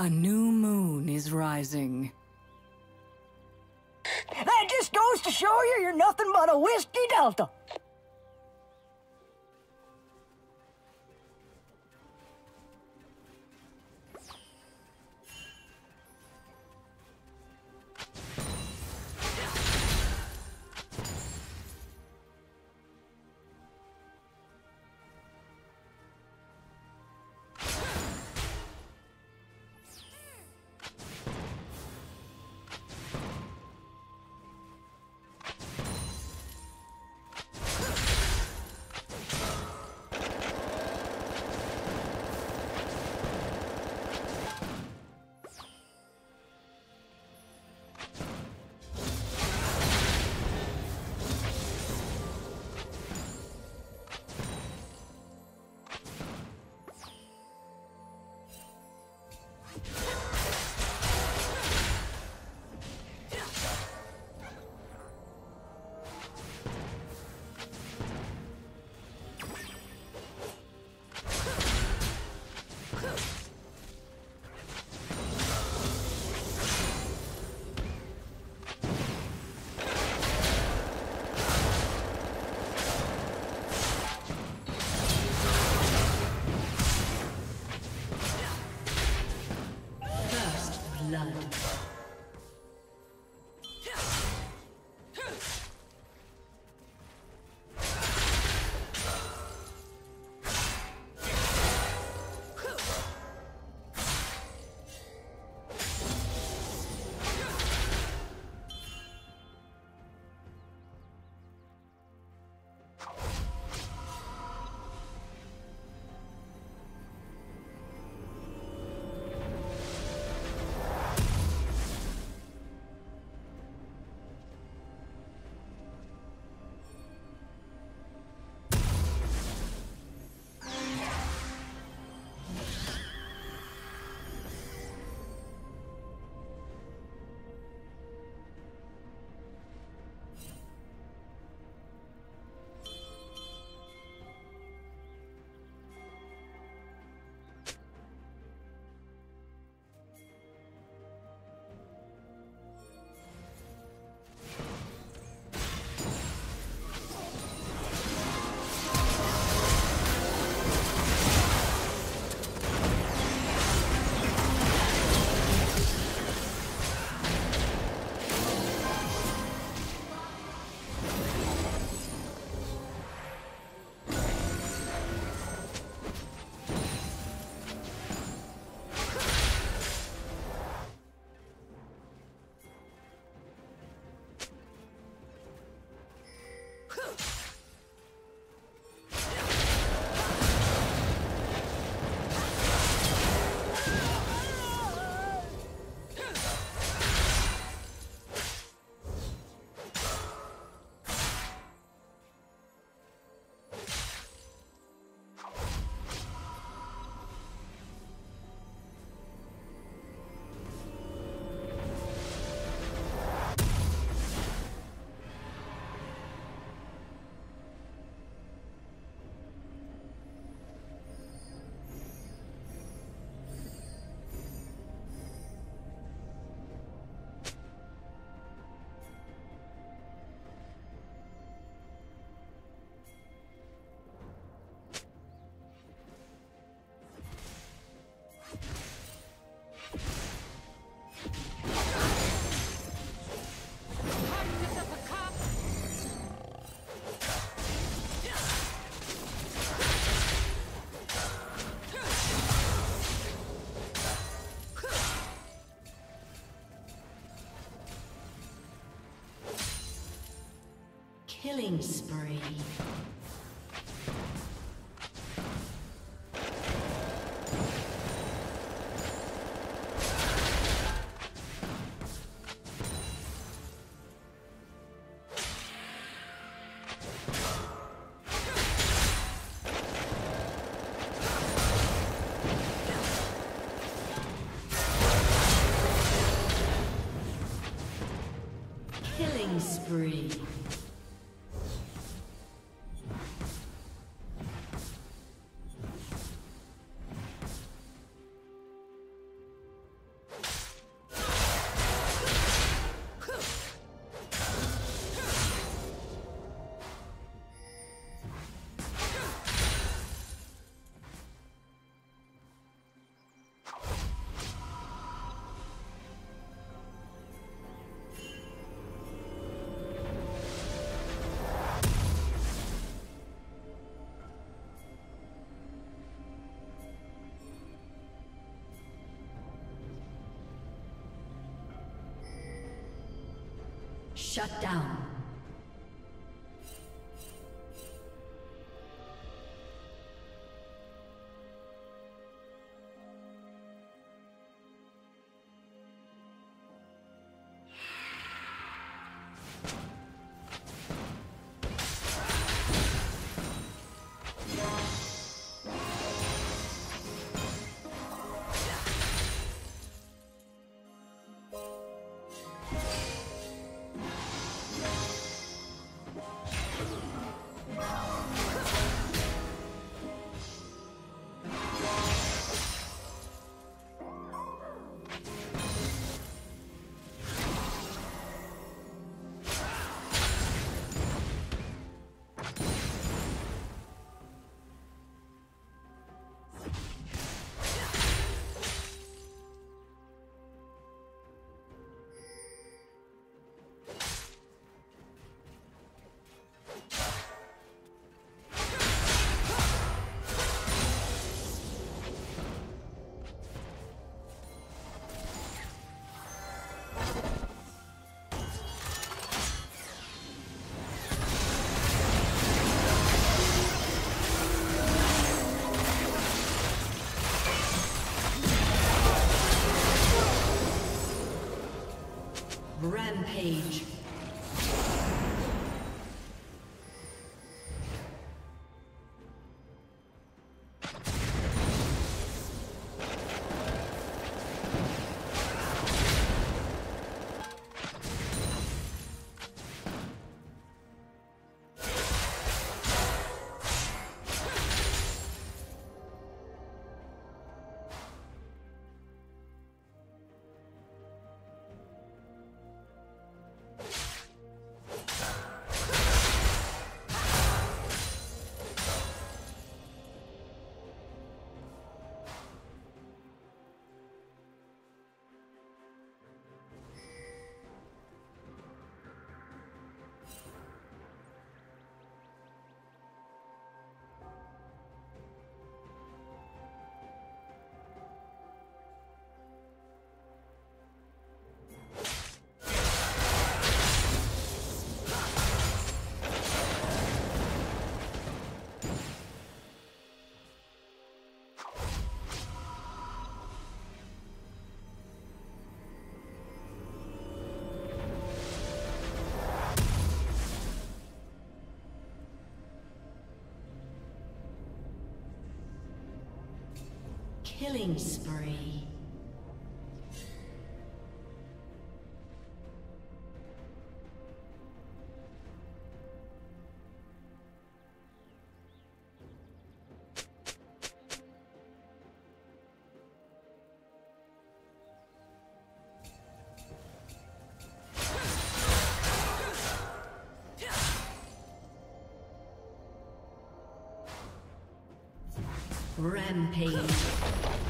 A new moon is rising. That just goes to show you you're nothing but a whiskey delta. Killing spree. Shut down. Rampage. Killing spree. Rampage.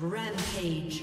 Rampage.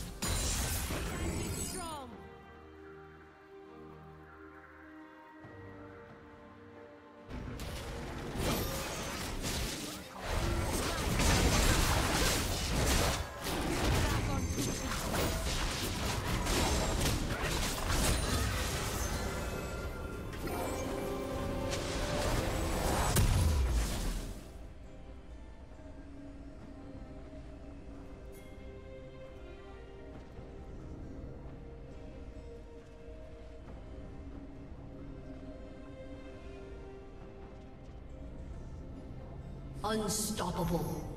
Unstoppable.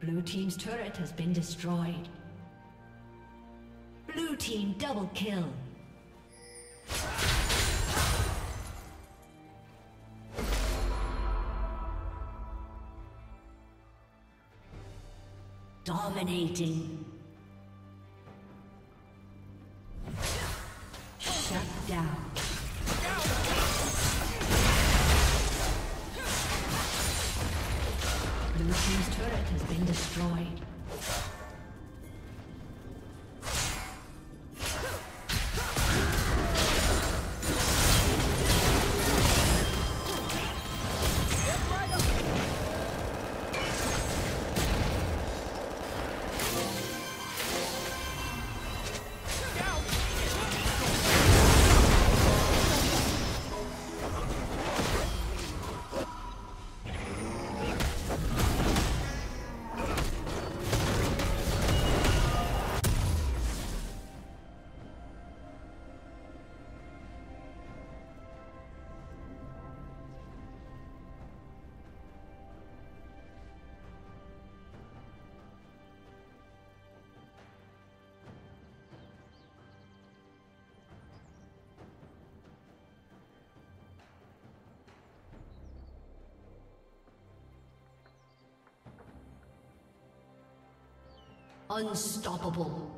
Blue Team's turret has been destroyed. Blue Team double kill. Dominating. Shut down. Blue Team's turret has been destroyed. Unstoppable.